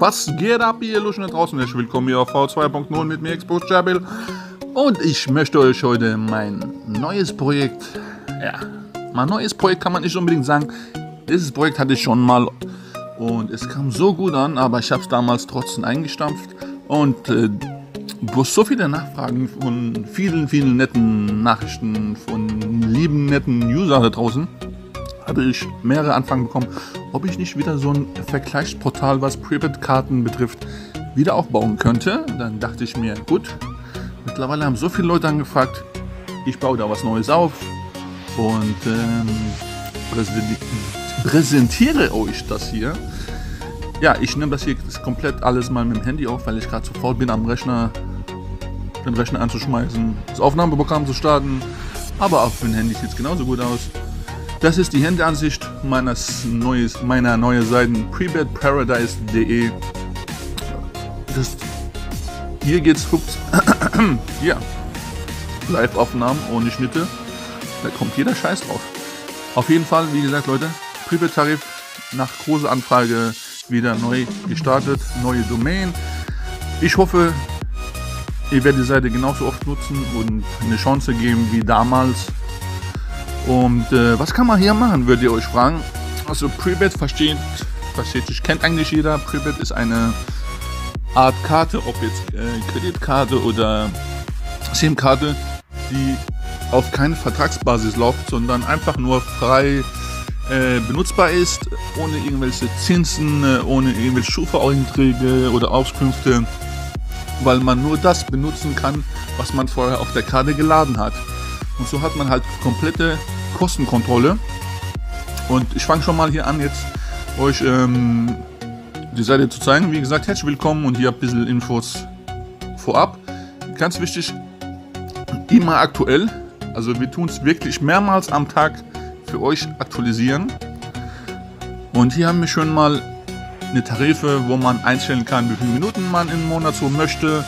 Was geht ab, ihr Luschen da draußen? Herzlich willkommen hier auf V2.0 mit mir, Expo Jabil. Und ich möchte euch heute mein neues Projekt, ja, mein neues Projekt kann man nicht unbedingt sagen. Dieses Projekt hatte ich schon mal und es kam so gut an, aber ich habe es damals trotzdem eingestampft. Und äh, durch so viele Nachfragen von vielen, vielen netten Nachrichten von lieben, netten Usern da draußen, habe ich mehrere Anfragen bekommen, ob ich nicht wieder so ein Vergleichsportal, was Prepaid-Karten betrifft, wieder aufbauen könnte. Dann dachte ich mir, gut, mittlerweile haben so viele Leute angefragt, ich baue da was Neues auf und ähm, präsentiere euch das hier. Ja, ich nehme das hier komplett alles mal mit dem Handy auf, weil ich gerade faul bin, am Rechner den Rechner anzuschmeißen, das Aufnahmeprogramm zu starten. Aber auf dem Handy sieht es genauso gut aus. Das ist die Handansicht meines neues, meiner neuen Seiten prebedparadise.de. Hier geht's ups, ja, Live-Aufnahmen ohne Schnitte. Da kommt jeder Scheiß drauf. Auf jeden Fall, wie gesagt, Leute, Prepaid-Tarif nach großer Anfrage wieder neu gestartet, neue Domain. Ich hoffe, ihr werdet die Seite genauso oft nutzen und eine Chance geben wie damals und äh, was kann man hier machen, würdet ihr euch fragen. Also Prebet versteht, versteht sich, kennt eigentlich jeder. Prebet ist eine Art Karte, ob jetzt äh, Kreditkarte oder SIM-Karte, die auf keine Vertragsbasis läuft, sondern einfach nur frei äh, benutzbar ist, ohne irgendwelche Zinsen, äh, ohne irgendwelche Schufa-Einträge oder Auskünfte, weil man nur das benutzen kann, was man vorher auf der Karte geladen hat. Und so hat man halt komplette Kostenkontrolle. Und ich fange schon mal hier an, jetzt euch ähm, die Seite zu zeigen. Wie gesagt, herzlich willkommen und hier ein bisschen Infos vorab. Ganz wichtig, immer aktuell. Also wir tun es wirklich mehrmals am Tag für euch aktualisieren. Und hier haben wir schon mal eine Tarife, wo man einstellen kann, wie viele Minuten man im Monat so möchte.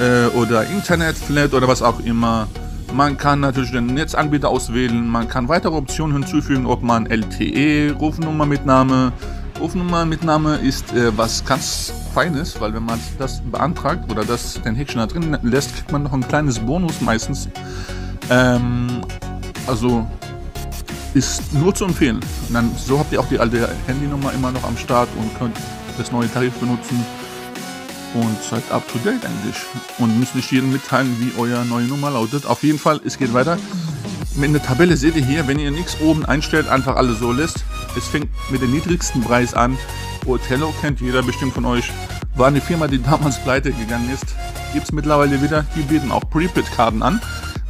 Äh, oder Internet, Flat oder was auch immer. Man kann natürlich den Netzanbieter auswählen, man kann weitere Optionen hinzufügen, ob man LTE, Rufnummermitnahme. Rufnummermitnahme ist äh, was ganz Feines, weil wenn man das beantragt oder das den Häkchen da drin lässt, kriegt man noch ein kleines Bonus meistens. Ähm, also ist nur zu empfehlen. Und dann, so habt ihr auch die alte Handynummer immer noch am Start und könnt das neue Tarif benutzen und seid up to date eigentlich. Und müsst nicht jedem mitteilen, wie euer neue Nummer lautet. Auf jeden Fall, es geht weiter. In der Tabelle seht ihr hier, wenn ihr nichts oben einstellt, einfach alles so lässt. Es fängt mit dem niedrigsten Preis an. Otello kennt jeder bestimmt von euch. War eine Firma, die damals pleite gegangen ist. Gibt es mittlerweile wieder. Die bieten auch Prepaid-Karten an.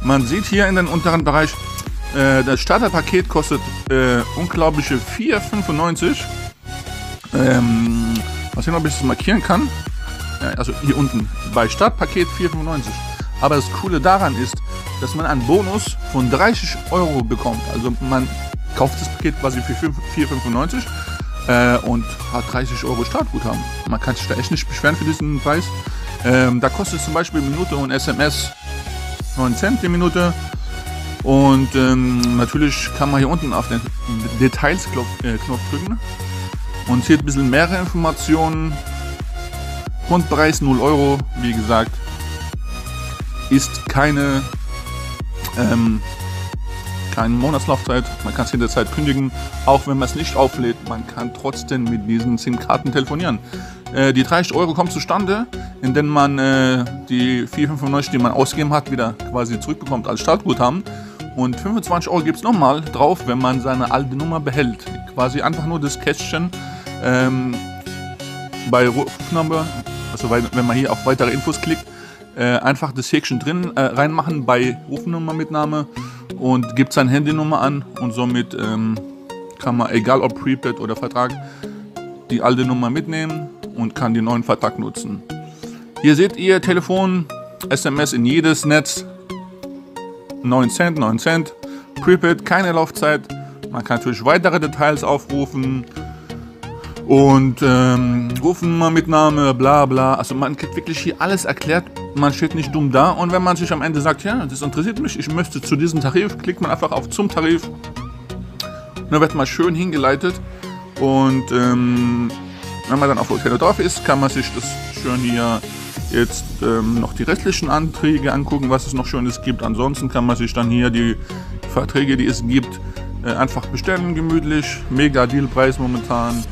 Man sieht hier in den unteren Bereich, äh, das Starterpaket kostet äh, unglaubliche 4,95. Ähm, mal sehen, ob ich das markieren kann also hier unten bei Startpaket 4,95. Aber das Coole daran ist, dass man einen Bonus von 30 Euro bekommt. Also man kauft das Paket quasi für 4,95 äh, und hat 30 Euro Startguthaben. Man kann sich da echt nicht beschweren für diesen Preis. Ähm, da kostet zum Beispiel Minute und SMS 9 Cent die Minute. Und ähm, natürlich kann man hier unten auf den Details-Knopf äh, drücken und sieht ein bisschen mehrere Informationen Grundpreis 0 Euro, wie gesagt, ist keine, ähm, keine Monatslaufzeit. Man kann es jederzeit kündigen, auch wenn man es nicht auflädt. Man kann trotzdem mit diesen SIM-Karten telefonieren. Äh, die 30 Euro kommen zustande, indem man äh, die 4,95, die man ausgegeben hat, wieder quasi zurückbekommt als Startguthaben. Und 25 Euro gibt es nochmal drauf, wenn man seine alte Nummer behält. Quasi einfach nur das Kästchen ähm, bei Rufnummer also wenn man hier auf weitere Infos klickt, äh, einfach das Häkchen drin äh, reinmachen bei Rufnummermitnahme und gibt seine Handynummer an und somit ähm, kann man, egal ob Prepaid oder Vertrag, die alte Nummer mitnehmen und kann den neuen Vertrag nutzen. Hier seht ihr Telefon, SMS in jedes Netz, 9 Cent, 9 Cent, Prepaid, keine Laufzeit. Man kann natürlich weitere Details aufrufen, und ähm, Rufnummermitnahme, bla bla. Also man kriegt wirklich hier alles erklärt. Man steht nicht dumm da. Und wenn man sich am Ende sagt, ja, das interessiert mich, ich möchte zu diesem Tarif, klickt man einfach auf zum Tarif. Und dann wird man schön hingeleitet. Und ähm, wenn man dann auf Hotel drauf ist, kann man sich das schön hier jetzt ähm, noch die restlichen Anträge angucken, was es noch Schönes gibt. Ansonsten kann man sich dann hier die Verträge, die es gibt, äh, einfach bestellen, gemütlich. Mega Dealpreis momentan.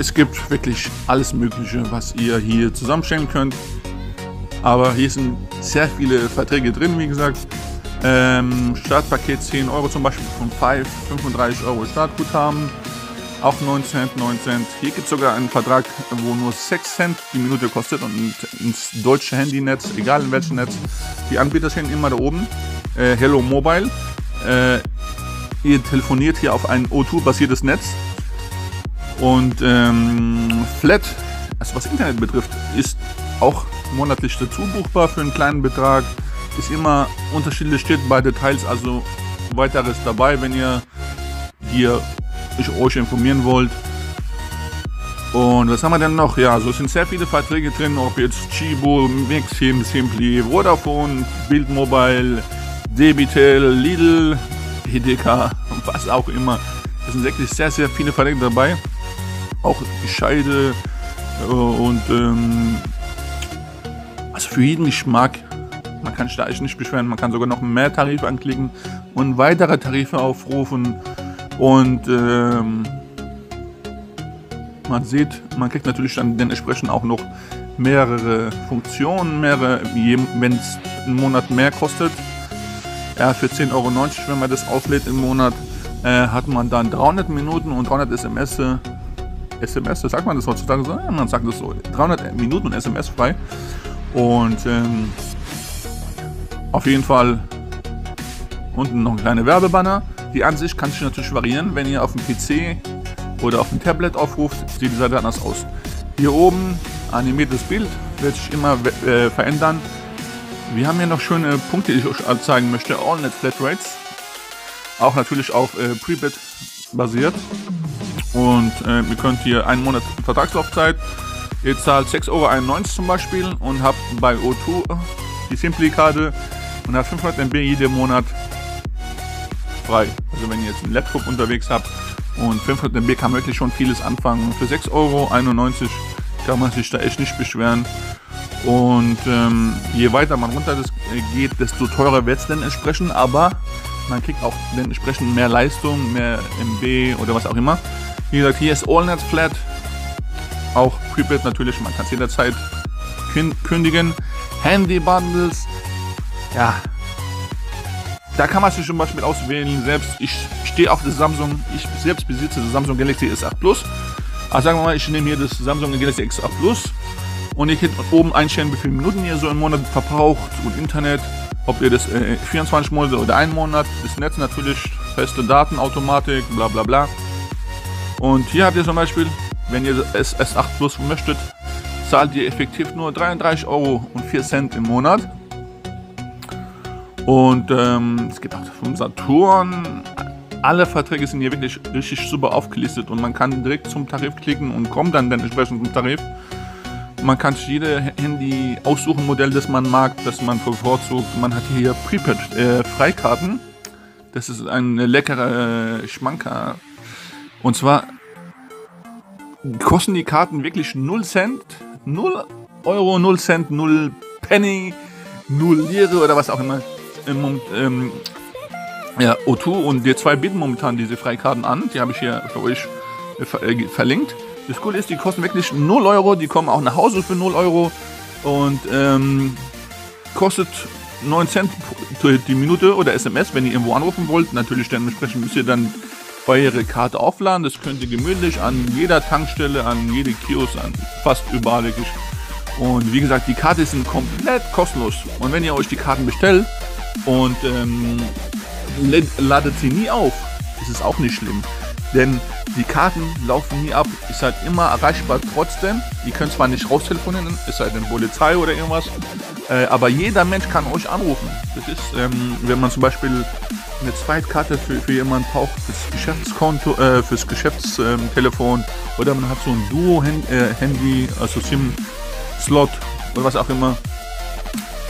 Es gibt wirklich alles Mögliche, was ihr hier zusammenstellen könnt. Aber hier sind sehr viele Verträge drin, wie gesagt. Ähm, Startpaket 10 Euro zum Beispiel von 5, 35 Euro Startguthaben. Auch 9 Cent, 9 Cent. Hier gibt es sogar einen Vertrag, wo nur 6 Cent die Minute kostet und ins deutsche Handynetz, egal in welchem Netz. Die Anbieter stehen immer da oben. Äh, Hello Mobile. Äh, ihr telefoniert hier auf ein O2-basiertes Netz. Und ähm, Flat, also was Internet betrifft, ist auch monatlich dazu buchbar für einen kleinen Betrag. Ist immer unterschiedlich, steht bei Details also weiteres dabei, wenn ihr hier euch informieren wollt. Und was haben wir denn noch? Ja, so sind sehr viele Verträge drin, ob jetzt Chibo, Mixim, Simply, Vodafone, Bild Mobile, Debitel, Lidl, EDK, was auch immer. Es sind wirklich sehr, sehr viele Verträge dabei. Auch Scheide äh, und ähm, also für jeden Geschmack. Man kann sich da echt nicht beschweren. Man kann sogar noch mehr Tarife anklicken und weitere Tarife aufrufen. Und ähm, man sieht, man kriegt natürlich dann dementsprechend auch noch mehrere Funktionen, mehrere, wenn es einen Monat mehr kostet. Ja, für 10,90 Euro, wenn man das auflädt im Monat, äh, hat man dann 300 Minuten und 300 SMS. SMS, sagt man das heutzutage so? Ja, man sagt das so. 300 Minuten und SMS frei. Und ähm, auf jeden Fall unten noch ein kleiner Werbebanner. Die Ansicht kann sich natürlich variieren, wenn ihr auf dem PC oder auf dem Tablet aufruft, sieht die Seite anders aus. Hier oben animiertes Bild wird sich immer äh, verändern. Wir haben hier noch schöne Punkte, die ich euch zeigen möchte. AllNet Flat Rates. Auch natürlich auf äh, Prebit basiert. Und äh, ihr könnt hier einen Monat Vertragslaufzeit Ihr zahlt 6,91 Euro zum Beispiel und habt bei O2 die Simply-Karte und habt 500 MB jeden Monat frei. Also wenn ihr jetzt einen Laptop unterwegs habt und 500 MB kann wirklich schon vieles anfangen. Für 6,91 Euro kann man sich da echt nicht beschweren. Und ähm, je weiter man runter geht, desto teurer wird es dann entsprechend, aber man kriegt auch dann entsprechend mehr Leistung, mehr MB oder was auch immer. Wie gesagt, hier ist AllNet Flat auch Prepaid natürlich, man kann es jederzeit kündigen. Handy-Bundles, ja, da kann man sich zum Beispiel auswählen. Selbst ich stehe auf der Samsung, ich selbst besitze das Samsung Galaxy S8 Plus. Also sagen wir mal, ich nehme hier das Samsung Galaxy X8 Plus und ich hätte oben einstellen, wie viele Minuten ihr so im Monat verbraucht und Internet. Ob ihr das äh, 24 Monate oder einen Monat, das Netz natürlich, feste Datenautomatik, bla bla bla. Und hier habt ihr zum Beispiel wenn ihr es S8 Plus möchtet, zahlt ihr effektiv nur 33 Euro und 4 Cent im Monat. Und ähm, es gibt auch vom Saturn. Alle Verträge sind hier wirklich richtig super aufgelistet und man kann direkt zum Tarif klicken und kommt dann den entsprechenden Tarif. Man kann sich jede Handy aussuchen, Modell, das man mag, das man bevorzugt. Man hat hier Prepaid äh, Freikarten. Das ist ein leckerer äh, Schmanker. Und zwar kosten die Karten wirklich 0 Cent, 0 Euro, 0 Cent, 0 Penny, 0 Lire oder was auch immer. Ähm, ähm, ja, O2 und die zwei bieten momentan diese Freikarten an. Die habe ich hier für euch äh, verlinkt. Das Coole ist, die kosten wirklich 0 Euro. Die kommen auch nach Hause für 0 Euro. Und ähm, kostet 9 Cent die Minute oder SMS, wenn ihr irgendwo anrufen wollt. Natürlich dementsprechend müsst ihr dann eure Karte aufladen. Das könnt ihr gemütlich an jeder Tankstelle, an jede Kiosk, an fast überall wirklich. Und wie gesagt, die Karte sind komplett kostenlos. Und wenn ihr euch die Karten bestellt und ähm, ladet sie nie auf, ist es auch nicht schlimm. Denn die Karten laufen nie ab. Ihr seid immer erreichbar trotzdem. Ihr könnt zwar nicht raustelefonieren, es sei denn Polizei oder irgendwas. Äh, aber jeder Mensch kann euch anrufen. Das ist, ähm, wenn man zum Beispiel eine Zweitkarte für, für jemanden braucht, fürs Geschäftskonto, äh, fürs Geschäftstelefon ähm, oder man hat so ein Duo-Handy, äh, also SIM-Slot oder was auch immer.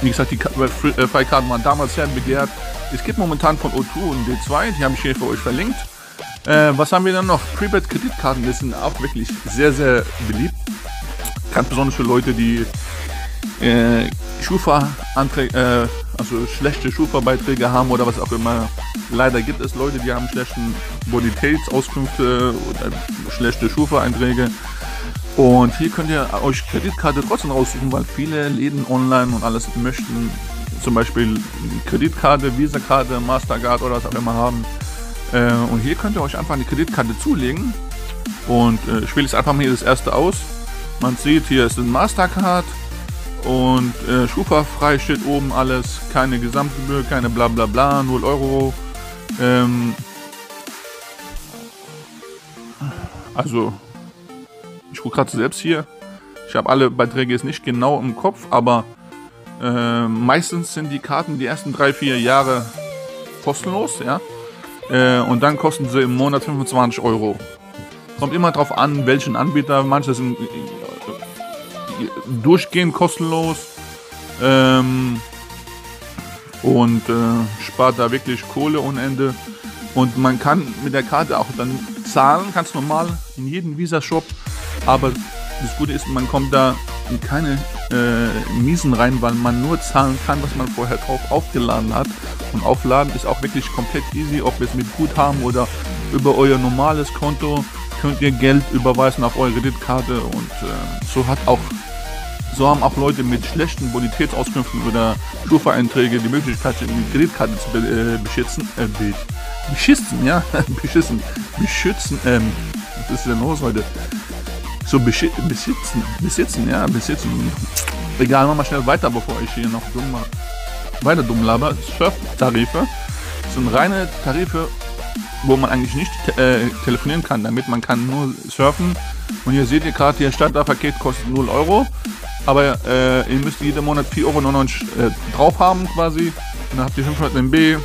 Wie gesagt, die äh, Freikarten waren damals sehr begehrt. Es gibt momentan von O2 und D2, die habe ich hier für euch verlinkt. Äh, was haben wir dann noch? Prepaid-Kreditkarten, die sind auch wirklich sehr, sehr beliebt. Ganz besonders für Leute, die äh, Schufa-Anträge, äh, also schlechte Schufa-Beiträge haben oder was auch immer. Leider gibt es Leute, die haben schlechten Bonitätsauskünfte oder schlechte Schufa-Einträge. Und hier könnt ihr euch Kreditkarte trotzdem raussuchen, weil viele Läden online und alles möchten zum Beispiel Kreditkarte, Visa-Karte, Mastercard oder was auch immer haben. Äh, und hier könnt ihr euch einfach eine Kreditkarte zulegen. Und äh, ich wähle jetzt einfach mal hier das erste aus. Man sieht, hier ist ein Mastercard und äh, Schufa-frei steht oben alles. Keine Gesamtgebühr, keine bla bla bla, 0 Euro. Ähm, also, ich gucke gerade selbst hier. Ich habe alle Beiträge jetzt nicht genau im Kopf, aber äh, meistens sind die Karten die ersten drei, vier Jahre kostenlos, ja. Äh, und dann kosten sie im Monat 25 Euro. Kommt immer drauf an, welchen Anbieter. Manche sind durchgehend kostenlos. Ähm, und äh, spart da wirklich Kohle ohne Ende. Und man kann mit der Karte auch dann zahlen, ganz normal in jedem Visa-Shop. Aber das Gute ist, man kommt da in keine äh, Miesen rein, weil man nur zahlen kann, was man vorher drauf aufgeladen hat. Und aufladen ist auch wirklich komplett easy, ob es mit Guthaben oder über euer normales Konto könnt ihr Geld überweisen auf eure Kreditkarte und äh, so hat auch so haben auch Leute mit schlechten Bonitätsauskünften oder Schufa-Einträge die Möglichkeit, die Kreditkarte zu be äh, beschützen. Äh, be beschissen, ja? beschissen. Beschützen. Ähm, was ist denn los heute? So besitzen, besitzen, ja, besitzen. Egal, machen wir schnell weiter, bevor ich hier noch dumm weiter dumm laber. Surf-Tarife sind reine Tarife, wo man eigentlich nicht äh, telefonieren kann, damit man kann nur surfen. Und hier seht ihr gerade, hier Standardpaket kostet 0 Euro. Aber äh, ihr müsst jeden Monat 4,99 Euro äh, drauf haben quasi. Und dann habt ihr 500 MB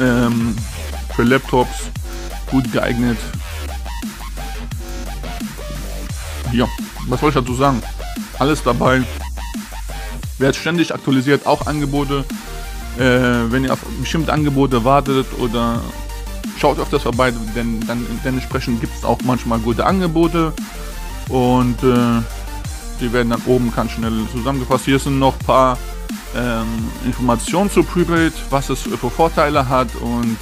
ähm, für Laptops gut geeignet. Ja, was soll ich dazu sagen? Alles dabei. Wird ständig aktualisiert, auch Angebote. Äh, wenn ihr auf bestimmte Angebote wartet oder schaut öfters vorbei, denn dann dementsprechend gibt es auch manchmal gute Angebote. Und äh, die werden dann oben ganz schnell zusammengefasst. Hier sind noch ein paar ähm, Informationen zu Prepaid, was es für Vorteile hat. Und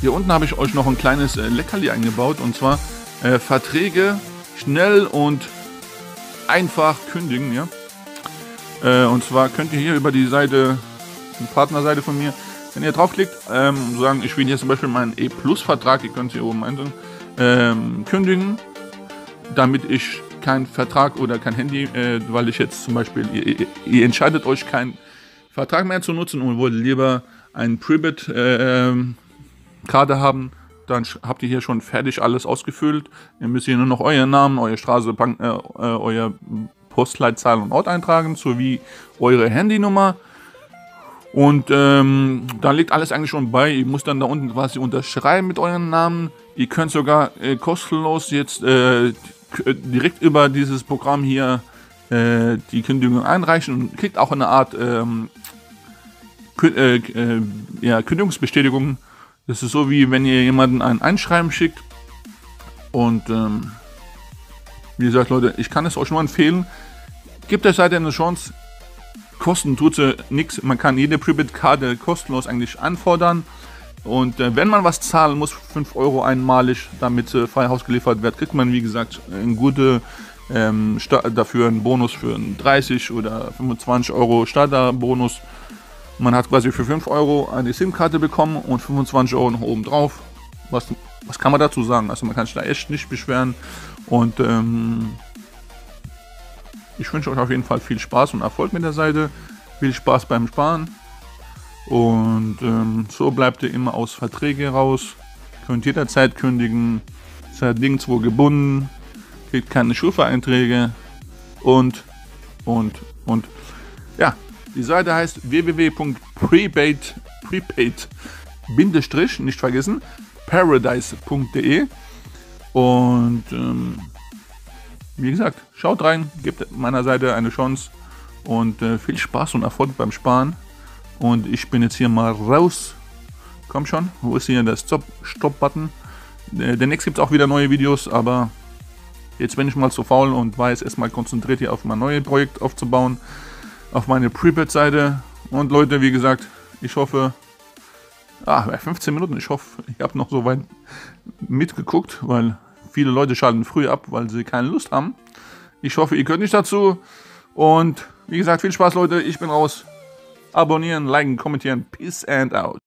hier unten habe ich euch noch ein kleines äh, Leckerli eingebaut. Und zwar äh, Verträge schnell und einfach kündigen. Ja? Äh, und zwar könnt ihr hier über die Seite, die Partnerseite von mir, wenn ihr draufklickt, ähm, sagen, ich will hier zum Beispiel meinen E-Plus-Vertrag, ihr könnt hier oben einstellen, ähm, kündigen, damit ich keinen Vertrag oder kein Handy, äh, weil ich jetzt zum Beispiel, ihr, ihr, entscheidet euch keinen Vertrag mehr zu nutzen und wollt lieber ein Pribit äh, Karte haben, dann habt ihr hier schon fertig alles ausgefüllt. Ihr müsst hier nur noch euren Namen, eure Straße, Bank, äh, äh, euer Postleitzahl und Ort eintragen, sowie eure Handynummer. Und ähm, da liegt alles eigentlich schon bei. Ihr müsst dann da unten quasi unterschreiben mit euren Namen. Ihr könnt sogar äh, kostenlos jetzt äh, direkt über dieses Programm hier äh, die Kündigung einreichen und kriegt auch eine Art ähm, äh, äh, ja, Kündigungsbestätigung das ist so wie wenn ihr jemanden ein Einschreiben schickt. Und ähm, wie gesagt, Leute, ich kann es euch nur empfehlen. Gebt der Seite eine Chance. Kosten tut sie nichts. Man kann jede Prepid-Karte kostenlos eigentlich anfordern. Und äh, wenn man was zahlen muss, 5 Euro einmalig, damit äh, frei geliefert wird, kriegt man wie gesagt eine gute ähm, dafür einen Bonus für 30 oder 25 Euro Starterbonus. Man hat quasi für 5 Euro eine SIM-Karte bekommen und 25 Euro noch oben drauf. Was, was kann man dazu sagen? Also man kann sich da echt nicht beschweren. Und ähm, ich wünsche euch auf jeden Fall viel Spaß und Erfolg mit der Seite. Viel Spaß beim Sparen. Und ähm, so bleibt ihr immer aus Verträge raus. Könnt jederzeit kündigen. Seid nirgendwo gebunden. Kriegt keine Schufa-Einträge. Und, und, und. Ja, die Seite heißt www.prepaid, prepaid, Bindestrich, nicht vergessen, paradise.de. Und ähm, wie gesagt, schaut rein, gebt meiner Seite eine Chance und äh, viel Spaß und Erfolg beim Sparen. Und ich bin jetzt hier mal raus. Komm schon, wo ist hier der Stop-Button? Äh, demnächst gibt es auch wieder neue Videos, aber jetzt bin ich mal zu faul und war jetzt erstmal konzentriert hier auf mein neues Projekt aufzubauen, auf meine Prepaid-Seite. Und Leute, wie gesagt, ich hoffe, ah, 15 Minuten, ich hoffe, ich habe noch so weit mitgeguckt, weil viele Leute schalten früh ab, weil sie keine Lust haben. Ich hoffe, ihr könnt nicht dazu. Und wie gesagt, viel Spaß, Leute. Ich bin raus. Abonnieren, liken, kommentieren. Peace and out.